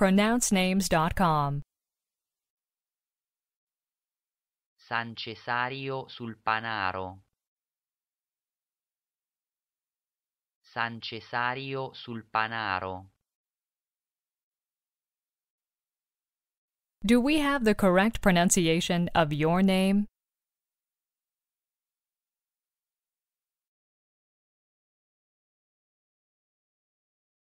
pronouncenames.com. San Cesario sul Panaro. San Cesario sul Panaro. Do we have the correct pronunciation of your name?